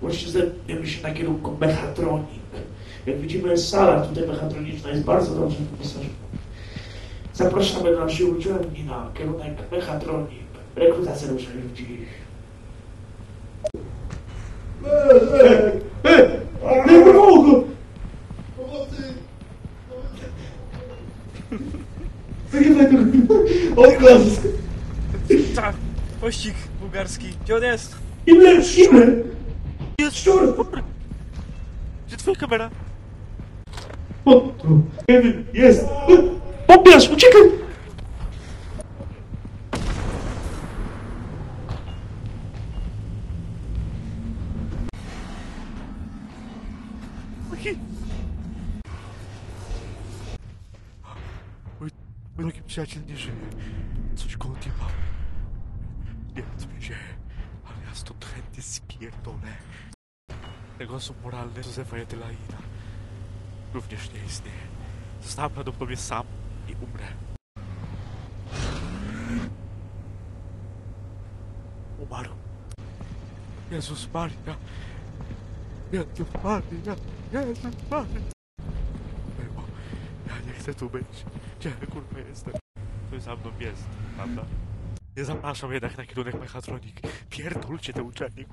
Właśnie znajdujemy się na kierunku mechatronik. Jak widzimy, sala tutaj mechatroniczna jest bardzo dobrze wyposażona. Zapraszamy na naszej uczelni na kierunek mechatronik. Rekrutacja. Nie pomogę! Odgłos! Tak, pościg bułgarski. Gdzie on jest? Himmler, Himmler! Szczur! Gdzie twoja kamera? O, tu. Kevin, jest! Pobierz, uciekaj! Mój, mój drogi przyjaciel nie żyje. Coś go odjebał. Nie wiem, co się ale ja stąd chętnie spierdolę. Osób moralnych Józefa Jedelaina również nie istnieje. Zostałem prawdopodobnie sam i umrę. Umarł. Jezus Maria. Jezus Maria. Jezus Maria. Było. Ja nie chcę tu być. Gdzie kurwa jestem? Ktoś za mną jest, prawda? Nie zapraszam jednak na kierunek mechatronik. Pierdolcie te uczelnie,